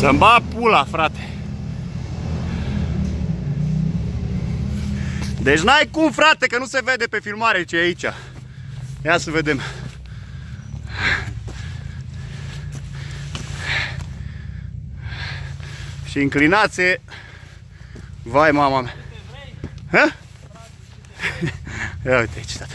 Să-mi ba pula, frate. Deci n-ai cum, frate, că nu se vede pe filmare ce e aici. Ia să vedem. Și inclinație. Vai, mama mea. Ha? Ia uite aici, tata.